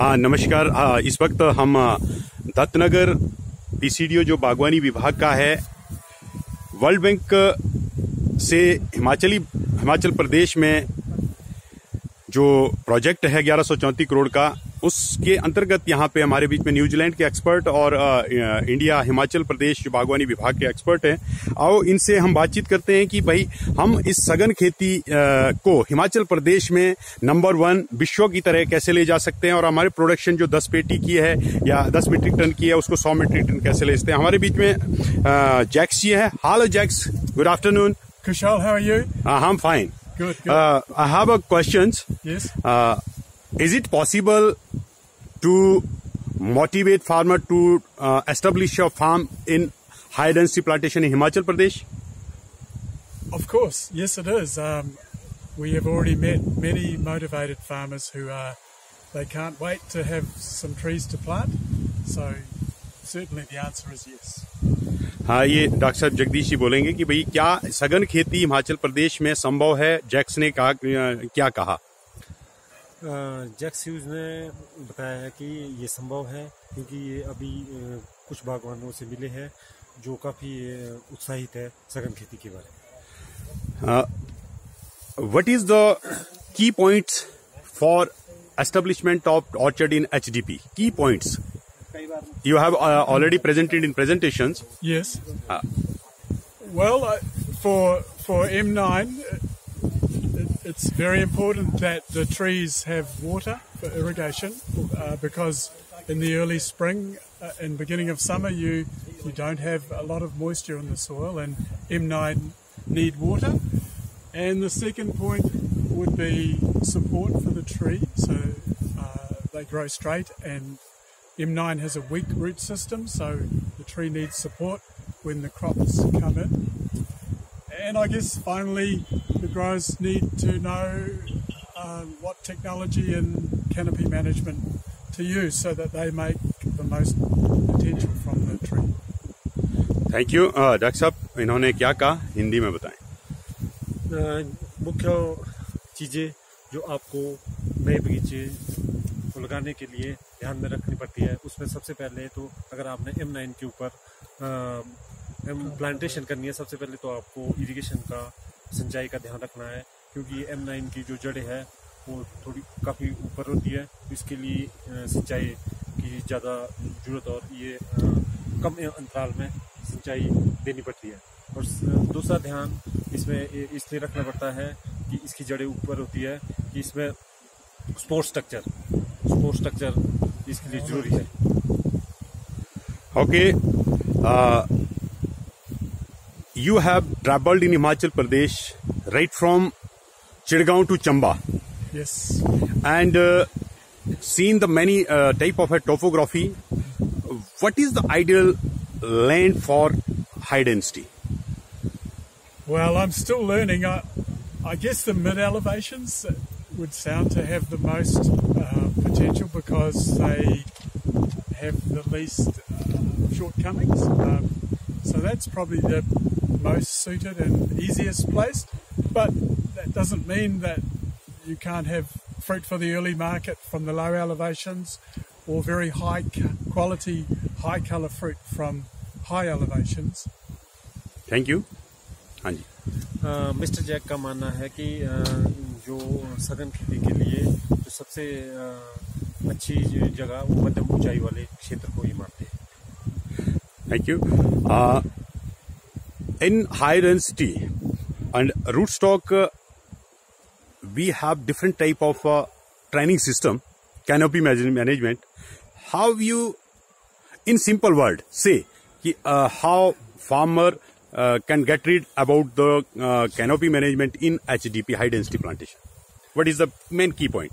हाँ नमस्कार। हाँ, इस वक्त हम दत्तनगर पीसीडीओ जो बागवानी विभाग का है वर्ल्ड बैंक से हिमाचली हिमाचल प्रदेश में जो प्रोजेक्ट है ग्यारह करोड़ का उसके अंतर्गत यहाँ पे हमारे बीच में न्यूजीलैंड के एक्सपर्ट और इंडिया हिमाचल प्रदेश बागवानी विभाग के एक्सपर्ट हैं आओ इनसे हम बातचीत करते हैं कि भाई हम इस सघन खेती को हिमाचल प्रदेश में नंबर वन विश्व की तरह कैसे ले जा सकते हैं और हमारे प्रोडक्शन जो दस पेटी की है या दस मीट्रिक टन की है उसको सौ मीट्रिक टन कैसे ले सकते हैं हमारे बीच में जैक्स जी है hello Jacks good afternoon Kushal, how are you? Uh, I'm fine. Good, good. Uh, I have a questions. yes. Uh, is it possible to motivate farmer to uh, establish a farm in high density plantation in Himachal Pradesh? Of course, yes, it is. Um, we have already met many motivated farmers who are they can't wait to have some trees to plant. So certainly the answer is yes. हाँ ये doctor साहब जगदीश जी बोलेंगे कि भाई क्या सघन खेती हिमाचल प्रदेश में संभव है जैक्स ने कहा क्या कहा जैक ह्यूज ने बताया है कि ये संभव है क्योंकि ये अभी कुछ बागवानों से मिले हैं जो काफ़ी उत्साहित है सघन खेती के बारे में। What is the key points for establishment of orchard in H D P key points you have already presented in presentation yes well for for M nine it's very important that the trees have water for irrigation uh, because in the early spring uh, and beginning of summer you you don't have a lot of moisture in the soil and M9 need water. And the second point would be support for the tree so uh, they grow straight and M9 has a weak root system, so the tree needs support when the crops come in And I guess finally, the growers need to know uh, what technology and canopy management to use so that they make the most potential from the tree. Thank you doctor साहब इन्होंने क्या कहा हिंदी में बताएं अ, मुख्य चीज़ें जो आपको नए बगीचे को लगाने के लिए ध्यान में रखनी पड़ती है उसमें सबसे पहले तो अगर आपने एम नाइन के ऊपर एम प्लांटेशन करनी है सबसे पहले तो आपको इरिगेशन का सिंचाई का ध्यान रखना है क्योंकि एम नाइन की जो जड़ें हैं वो थोड़ी काफ़ी ऊपर होती है इसके लिए सिंचाई की ज़्यादा ज़रूरत और ये कम अंतराल में सिंचाई देनी पड़ती है और दूसरा ध्यान इसमें इसलिए रखना पड़ता है कि इसकी जड़ें ऊपर होती है कि इसमें स्पोर्ट स्ट्रक्चर स्पोर्ट स्ट्रक्चर इसके लिए ज़रूरी है okay Okay. Uh, you have traveled in Himachal Pradesh right from Chirgaon to Chamba Yes. and uh, seen the many uh, type of a topography. What is the ideal land for high density? Well, I'm still learning. I, I guess the mid elevations would sound to have the most uh, potential because they have the least uh, shortcomings. Um, so that's probably the most suited and easiest placed. But that doesn't mean that you can't have fruit for the early market from the low elevations or very high ca- quality, high colour fruit from high elevations. Thank you. हाँ जी अ, mister Jack का मानना है कि अ, जो सघन खेती के लिए जो सबसे अ, अच्छी जगह वो मध्यम ऊंचाई वाले क्षेत्र को ही मानते हैं Thank you. in high density and rootstock, uh, we have different type of uh, training system, canopy management. How you, in simple word, say uh, how farmer uh, can get rid about the uh, canopy management in HDP, high density plantation. What is the main key point?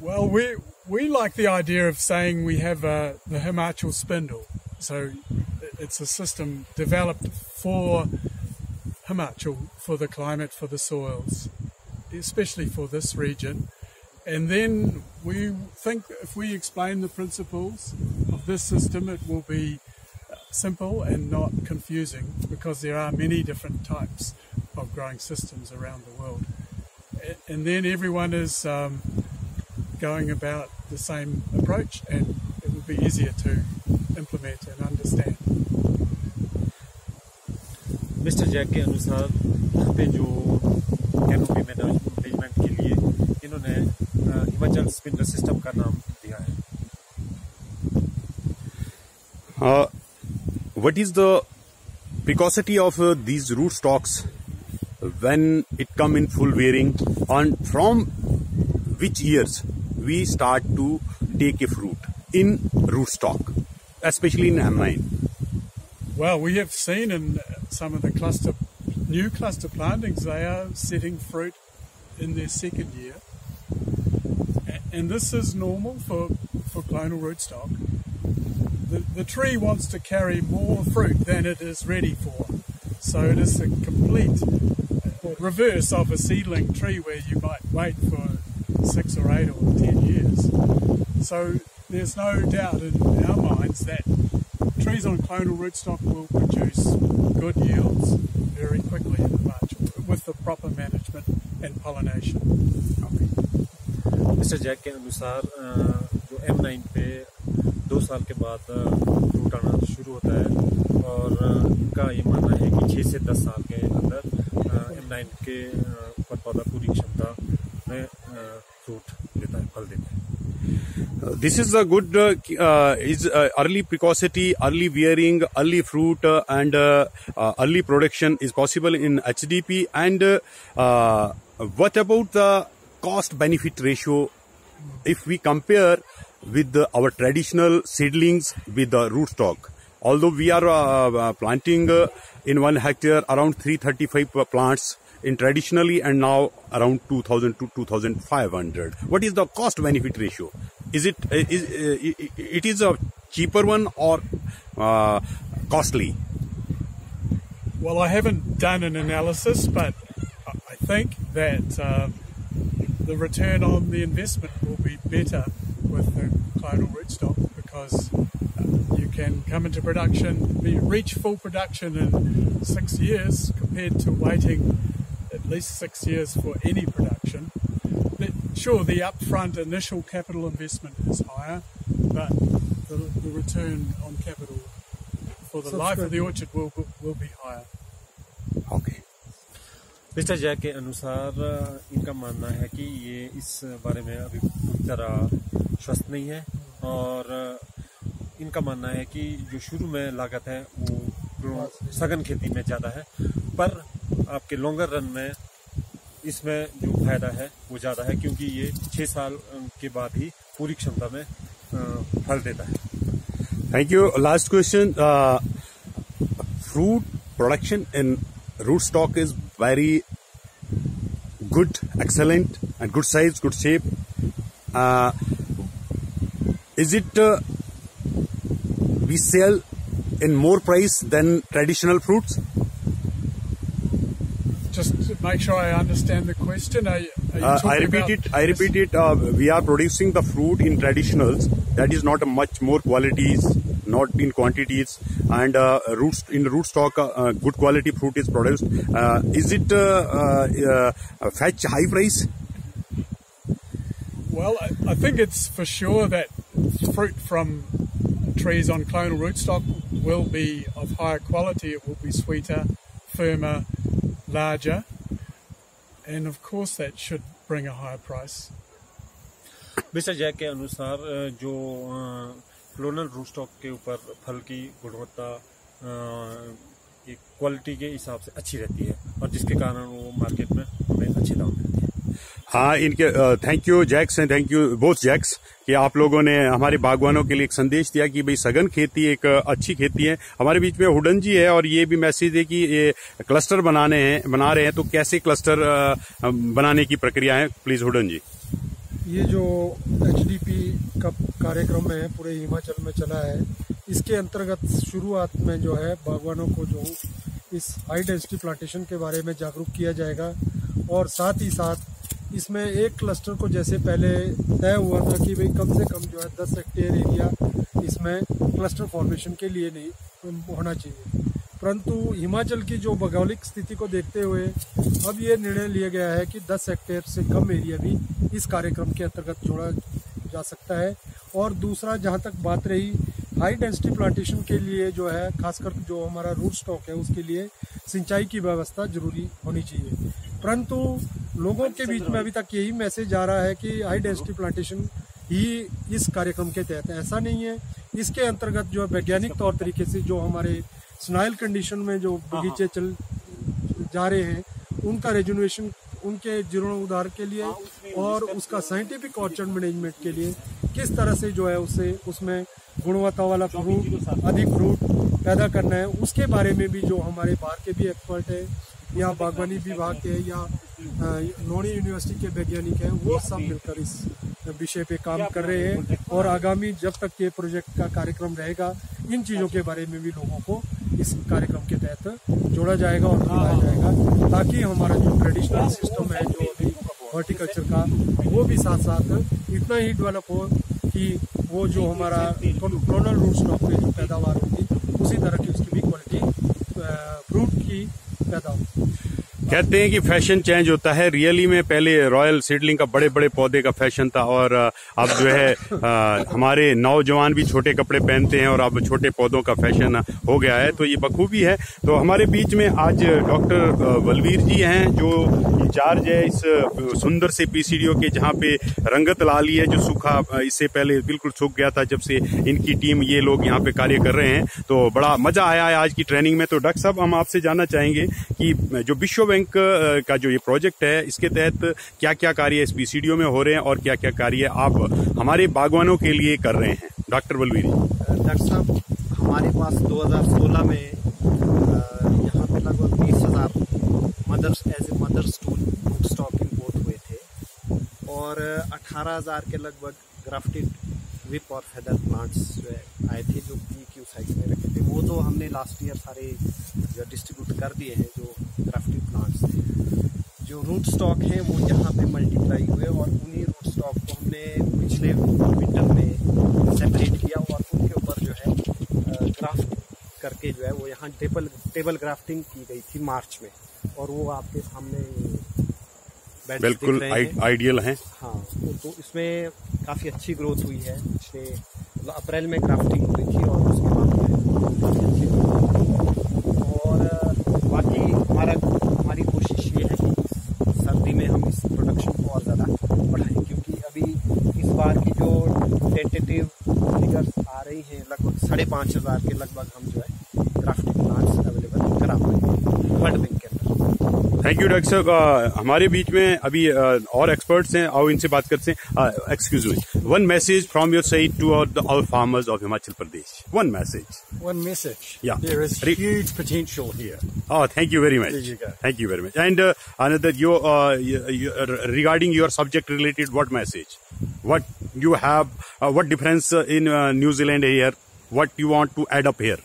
Well, we we like the idea of saying we have uh, the Himachal spindle. So it's a system developed for Himachal, for the climate, for the soils, especially for this region. And then we think if we explain the principles of this system, it will be simple and not confusing because there are many different types of growing systems around the world. And then everyone is um, going about the same approach and it will be easier to implement and understand. Mister Jack के अनुसार पे जो canopy management के लिए इन्होंने Himachal स्पिंडर system का नाम दिया है। What is the precocity of these root stocks when it come in full bearing and from which years we start to take a fruit in root stock especially in m9 well we have seen and some of the cluster, new cluster plantings, they are setting fruit in their second year. And this is normal for, for clonal rootstock. The, the tree wants to carry more fruit than it is ready for. So it is a complete uh, reverse of a seedling tree where you might wait for six or eight or ten years. So there's no doubt in our minds that trees on clonal rootstock will produce good yields very quickly in the bunch with the proper management and pollination. Mister Jack के अनुसार अ, जो M nine पे दो साल के बाद fruit आना शुरू होता है और अ, इनका ये मानना है कि छः से दस साल के अंदर एम नाइन के अ, ऊपर पौधा पूरी क्षमता में fruit this is a good uh, uh, is uh, early precocity early wearing early fruit uh, and early production is possible in hdp and what about the cost benefit ratio? If we compare with the, our traditional seedlings with the rootstock although we are uh, planting uh, in one hectare around 335 plants in traditionally and now around 2000 to 2500 what is the cost benefit ratio is it uh, is uh, it is a cheaper one or uh, costly Well, I haven't done an analysis, but I think that um, the return on the investment will be better with the clonal rootstock because uh, you can come into production, reach full production in six years compared to waiting at least six years for any production. Sure, the upfront initial capital investment is higher, but the, the return on capital for the life of the orchard will, will be higher. okay mister Jack के अनुसार इनका मानना है कि ये इस बारे में अभी पूरी तरह स्वस्थ नहीं है और इनका मानना है कि जो शुरू में लागत है वो सघन खेती में ज़्यादा है पर आपके लॉन्गर रन में इसमें जो फ़ायदा है, वो ज़्यादा है क्योंकि ये छः साल के बाद ही पूरी क्षमता में फल देता है। Thank you last question fruit production in root stock is very good excellent and good size good shape is it we sell in more price than traditional fruits make sure I understand the question. Are, you- are Uh, I repeat it. I repeat it. Uh, we are producing the fruit in traditionals. That is not a much more qualities, not in quantities, and uh, roots in rootstock, uh, uh, good quality fruit is produced. Uh, is it uh, uh, uh, fetch high price? Well, I, I think it's for sure that fruit from trees on clonal rootstock will be of higher quality. It will be sweeter, firmer, larger, and of course that should bring a higher price. Mister Jack के अनुसार जो clonal rootstock के ऊपर फल की गुणवत्ता quality के हिसाब से अच्छी रहती है और जिसके कारण वो मार्केट में हमें अच्छे दाम मिलते हैं, इनके thank you Jacks and thank you both Jacks कि आप लोगों ने हमारे बागवानों के लिए एक संदेश दिया कि भाई सघन खेती एक अच्छी खेती है। हमारे बीच में हुडन जी है और ये भी मैसेज है कि ये क्लस्टर बनाने हैं, बना रहे हैं तो कैसे क्लस्टर बनाने की प्रक्रिया है? प्लीज़ हुडन जी। ये जो एचडीपी का कार्यक्रम है, पूरे हिमाचल में चला है, इसके अंतर्गत शुरुआत में जो है, बागवानों को जो इस हाई डेंसिटी प्लांटेशन के बारे में जागरूक किया जाएगा और साथ ही साथ इसमें एक क्लस्टर को जैसे पहले तय हुआ था कि भाई कम से कम जो है दस हेक्टेयर एरिया इसमें क्लस्टर फॉर्मेशन के लिए नहीं होना चाहिए। परंतु हिमाचल की जो भौगोलिक स्थिति को देखते हुए अब ये निर्णय लिया गया है कि 10 हेक्टेयर से कम एरिया भी इस कार्यक्रम के अंतर्गत जोड़ा जा सकता है। और दूसरा, जहाँ तक बात रही हाई डेंसिटी प्लांटेशन के लिए जो है, खासकर जो हमारा रूट स्टॉक है, उसके लिए सिंचाई की व्यवस्था ज़रूरी होनी चाहिए। परंतु लोगों के बीच में अभी तक यही मैसेज आ रहा है कि हाई डेंसिटी प्लांटेशन ही इस कार्यक्रम के तहत ऐसा नहीं है। इसके अंतर्गत जो वैज्ञानिक तौर तरीके से जो हमारे स्नाइल कंडीशन में जो बगीचे चल जा रहे हैं उनका रेजुनेशन उनके जीर्णोद्धार के लिए और उसका साइंटिफिक ऑर्चर्ड मैनेजमेंट के लिए किस तरह से जो है उसे उसमें गुणवत्ता वाला फ्रूट अधिक फ्रूट पैदा करना है उसके बारे में भी जो हमारे बाहर के भी एक्सपर्ट है या बागवानी विभाग के या नोनी यूनिवर्सिटी के वैज्ञानिक हैं वो सब मिलकर इस विषय पे काम कर रहे हैं और आगामी जब तक ये प्रोजेक्ट का कार्यक्रम रहेगा इन चीज़ों के बारे में भी लोगों को इस कार्यक्रम के तहत जोड़ा जाएगा और बताया जाएगा ताकि हमारा जो ट्रेडिशनल सिस्टम है जो अभी हॉर्टिकल्चर का वो भी साथ साथ इतना ही डेवलप हो कि वो जो हमारा क्लोनल रूट स्टॉक में जो पैदावार होगी उसी तरह की उसकी भी क्वालिटी फ्रूट की पैदा हो कहते हैं कि फ़ैशन चेंज होता है। रियली में पहले रॉयल सीडलिंग का बड़े बड़े पौधे का फ़ैशन था और अब जो है आ, हमारे नौजवान भी छोटे कपड़े पहनते हैं और अब छोटे पौधों का फ़ैशन हो गया है तो ये बखूबी है। तो हमारे बीच में आज डॉक्टर बलवीर जी हैं जो इंचार्ज है इस सुंदर से पीसीडीओ के जहाँ पे रंगत ला ली है जो सूखा इससे पहले बिल्कुल सूख गया था जब से इनकी टीम ये लोग यहाँ पे कार्य कर रहे हैं। तो बड़ा मज़ा आया है आज की ट्रेनिंग में। तो डॉक्टर साहब हम आपसे जानना चाहेंगे कि जो विश्व बैंक बैंक का जो ये प्रोजेक्ट है, इसके तहत क्या क्या कार्य पीसीडीओ में हो रहे हैं और क्या क्या कार्य आप हमारे बागवानों के लिए कर रहे हैं? डॉक्टर बलवीर। डॉक्टर साहब, हमारे पास 2016 में यहाँ पे लगभग बीस हज़ार mothers as a mother stool stock import हुए थे। और अठारह हज़ार के लगभग ग्राफ्टेड विप और फेदर प्लांट्स जो आए थे जो पी क्यू साइज़ में रखे थे। वो तो हमने लास्ट ईयर सारे जो डिस्ट्रीब्यूट कर दिए हैं जो ग्राफ्टिंग प्लांट्स थे। जो रूट स्टॉक हैं वो यहाँ पे मल्टीप्लाई हुए और उन्हीं रूट स्टॉक को हमने पिछले विंटर में सेपरेट किया और उनके ऊपर जो है ग्राफ्ट करके जो है वो यहाँ टेबल टेबल ग्राफ्टिंग की गई थी मार्च में। और वो आपके सामने बिल्कुल आइडियल हैं। हाँ। तो, तो इसमें काफ़ी अच्छी ग्रोथ हुई है। पिछले मतलब अप्रैल में क्राफ्टिंग हुई थी और उसके बाद काफ़ी अच्छी और बाकी हमारा, हमारी कोशिश ये है कि सर्दी में हम इस प्रोडक्शन को और ज़्यादा बढ़ाएँ, क्योंकि अभी इस बार की जो टेंटेटिव फिगर्स आ रही हैं, लगभग साढ़े पाँच हज़ार के लगभग हम जो है क्राफ्टिंग प्लांट्स अवेलेबल करा पाएँगे World Bank thank you doctor साहब हमारे बीच में अभी uh, और एक्सपर्ट्स हैं और इनसे बात करते हैं। Excuse me one message from your side to our our farmers of Himachal Pradesh one message one message या huge potential here thank you very much thank you very much and another you regarding your subject related what message what you have what difference in New Zealand here what you want to add up here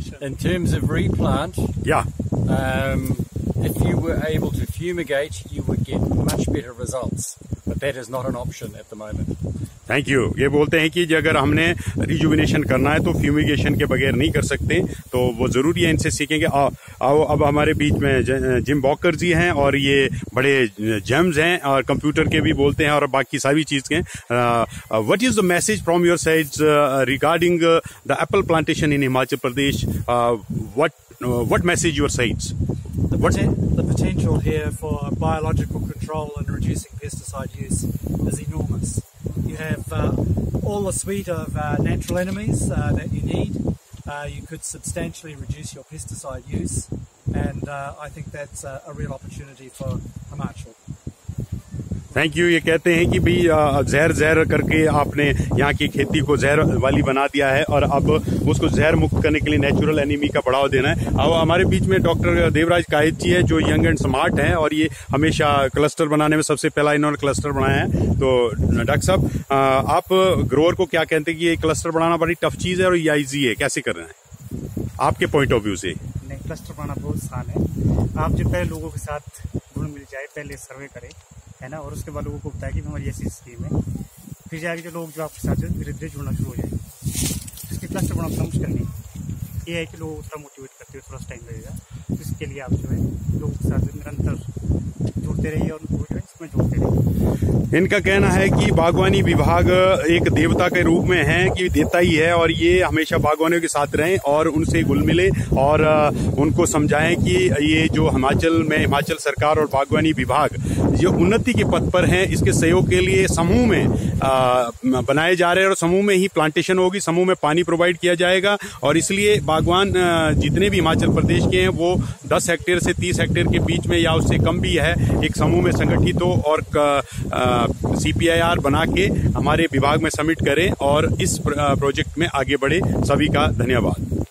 Fumigation. In terms of replant, Yeah. um, if you were able to fumigate, you would get much better results. But that is not an option at the moment. Thank you ये बोलते हैं कि अगर हमने rejuvenation करना है तो fumigation के बगैर नहीं कर सकते तो वो ज़रूरी है इनसे सीखेंगे। आ, आओ अब हमारे बीच में जिम बॉकर जी हैं और ये बड़े जेम्स हैं और कंप्यूटर के भी बोलते हैं और बाकी सारी चीज़ के। What is the message from your side regarding the apple plantation in Himachal Pradesh what what message your sides The, poten- the potential here for biological control and reducing pesticide use is enormous. You have uh, all the suite of uh, natural enemies uh, that you need. Uh, you could substantially reduce your pesticide use, and uh, I think that's a, real opportunity for Himachal. Thank you ये कहते हैं कि भाई जहर जहर करके आपने यहाँ की खेती को जहर वाली बना दिया है और अब उसको जहर मुक्त करने के लिए नेचुरल एनिमी का बढ़ावा देना है। अब हमारे बीच में डॉक्टर देवराज काहित जी है, जो यंग एंड स्मार्ट हैं और ये हमेशा क्लस्टर बनाने में सबसे पहला इन्होंने क्लस्टर बनाया है। तो डॉक्टर साहब आप ग्रोअर को क्या कहते हैं कि ये क्लस्टर बनाना बड़ी टफ चीज़ है और ये ईजी है? कैसे कर रहे हैं? आपके पॉइंट ऑफ़ व्यू से। नहीं क्लस्टर बनाना बहुत आसान है। आप जो पहले लोगों के साथ गुण मिल जाए, पहले सर्वे करें। है ना, और उसके बाद लोगों को बताया कि हमारी ऐसी स्कीम है। फिर जाके जो लोग जो आपके साथ धीरे धीरे जुड़ना शुरू हो जाएँगे। इसके क्लस्टर बनाना मुश्किल नहीं ये है कि लोग उतना मोटिवेट करते हुए थोड़ा टाइम लगेगा। तो इसके लिए आप जो है, लोगों के साथ निरंतर जुड़ते रहिए और उनको जो है, इसमें जोड़ते रहिए। इनका कहना है कि बागवानी विभाग एक देवता के रूप में है कि देता ही है और ये हमेशा बागवानियों के साथ रहें और उनसे घुल मिले और उनको समझाएँ कि ये जो हिमाचल में हिमाचल सरकार और बागवानी विभाग जो उन्नति के पथ पर हैं इसके सहयोग के लिए समूह में आ, बनाए जा रहे हैं और समूह में ही प्लांटेशन होगी समूह में पानी प्रोवाइड किया जाएगा और इसलिए बागवान जितने भी हिमाचल प्रदेश के हैं वो 10 हेक्टेयर से 30 हेक्टेयर के बीच में या उससे कम भी है एक समूह में संगठित हो और सीपीआईआर बना के हमारे विभाग में सबमिट करें और इस प्रोजेक्ट में आगे बढ़े। सभी का धन्यवाद।